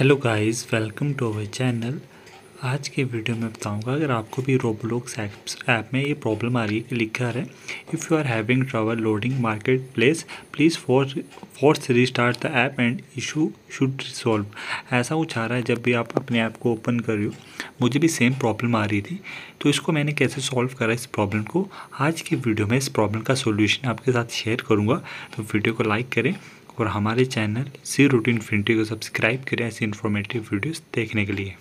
Hello guys, welcome to our channel. आज के video में बताऊँगा, अगर आपको भी रोबलोक्स ऐप में ये प्रॉब्लम आ रही है कि लिखा है if you are having trouble loading marketplace please force force restart the app and issue should solve ऐसा कुछ आ रहा है, जब भी आप अपने ऐप को ओपन कर रहे हो। मुझे भी सेम प्रॉब्लम आ रही थी। तो इसको मैंने कैसे सॉल्व करा इस प्रॉब्लम को? आज की वीडियो में इस प्रॉब्लम का सोल्यूशन आपके साथ शेयर करूँगा। तो वीडियो को लाइक करें। और हमारे चैनल सी रूटीन फिंटी को सब्सक्राइब करें ऐसी इन्फॉर्मेटिव वीडियोस देखने के लिए।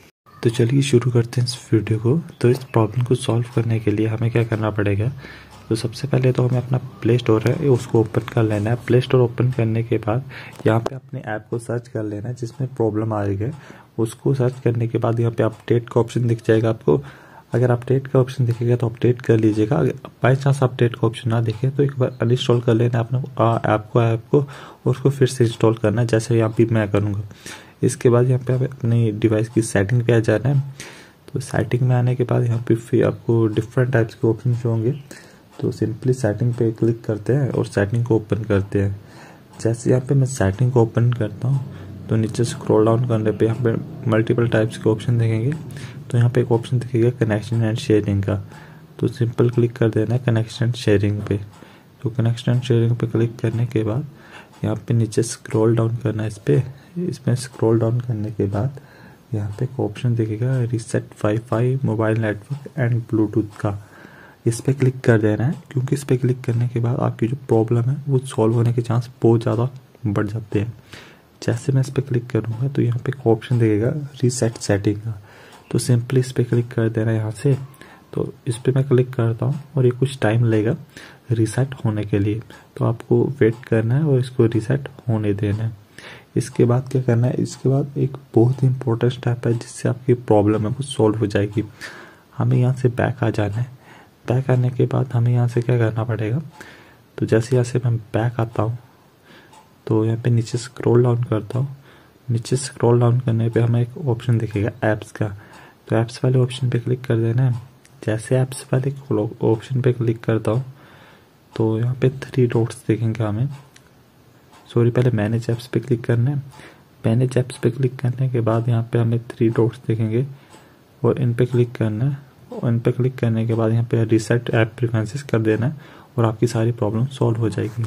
तो चलिए शुरू करते हैं इस वीडियो को। तो इस प्रॉब्लम को सॉल्व करने के लिए हमें क्या करना पड़ेगा? तो सबसे पहले तो हमें अपना प्ले स्टोर है, उसको ओपन कर लेना है। प्ले स्टोर ओपन करने के बाद यहाँ पे अपने ऐप को सर्च कर लेना है, जिसमें प्रॉब्लम आ रही है। उसको सर्च करने के बाद यहाँ पे अपडेट का ऑप्शन दिख जाएगा आपको। अगर अपडेट का ऑप्शन दिखेगा तो अपडेट कर लीजिएगा। अगर बाई चांस अपडेट का ऑप्शन ना दिखे तो एक बार अनइंस्टॉल कर लेना अपने ऐप को ऐप को और उसको फिर से इंस्टॉल करना है जैसे यहाँ पे मैं करूँगा। इसके बाद यहाँ पे अपनी डिवाइस की सेटिंग पे आ जाना। है तो सेटिंग में आने के बाद यहाँ पे फिर आपको डिफरेंट टाइप्स के ऑप्शन होंगे। तो सिंपली सेटिंग पे क्लिक करते हैं और सेटिंग को ओपन करते हैं। जैसे यहाँ पे मैं सेटिंग को ओपन करता हूँ तो नीचे स्क्रॉल डाउन करने पे यहाँ पे मल्टीपल टाइप्स के ऑप्शन देखेंगे। तो यहाँ पे एक ऑप्शन दिखेगा कनेक्शन एंड शेयरिंग का। तो सिंपल क्लिक कर देना है कनेक्शन एंड शेयरिंग पे। तो कनेक्शन एंड शेयरिंग पे क्लिक करने के बाद यहाँ पे नीचे स्क्रॉल डाउन करना है इस पर इसमें स्क्रॉल डाउन करने के बाद यहाँ पे एक ऑप्शन दिखेगा reset wifi mobile network and Bluetooth का। इस पर क्लिक कर देना है। क्योंकि इस पर क्लिक करने के बाद आपकी जो प्रॉब्लम है, वो सॉल्व होने के चांस बहुत ज़्यादा बढ़ जाते हैं। जैसे मैं इस पर क्लिक करूँगा तो यहाँ पे एक ऑप्शन देगा रीसेट सेटिंग का। तो सिंपली इस पर क्लिक कर देना यहाँ से। तो इस पर मैं क्लिक करता हूँ और ये कुछ टाइम लेगा रीसेट होने के लिए। तो आपको वेट करना है और इसको रीसेट होने देना है। इसके बाद क्या करना है? इसके बाद एक बहुत ही इंपॉर्टेंट स्टेप है जिससे आपकी प्रॉब्लम है, वो सॉल्व हो जाएगी। हमें यहाँ से बैक आ जाना है। बैक आने के बाद हमें यहाँ से क्या करना पड़ेगा? तो जैसे यहाँ से मैं बैक आता हूँ तो यहाँ पे नीचे स्क्रॉल डाउन करता हूँ। नीचे स्क्रॉल डाउन करने पे हमें एक ऑप्शन दिखेगा ऐप्स का। तो ऐप्स वाले ऑप्शन पे क्लिक कर देना है। जैसे ऐप्स वाले ऑप्शन पे क्लिक करता हूँ तो यहाँ पे थ्री डॉट्स देखेंगे हमें। सॉरी पहले मैनेज ऐप्स पे क्लिक करना है। मैनेज ऐप्स पे क्लिक करने के बाद यहाँ पे हमें थ्री डॉट्स देखेंगे, और इन पे क्लिक करना है। और इन पे क्लिक करने के बाद यहाँ पे रिसेट ऐप प्रिफरेंसेस कर देना है, और आपकी सारी प्रॉब्लम सॉल्व हो जाएगी।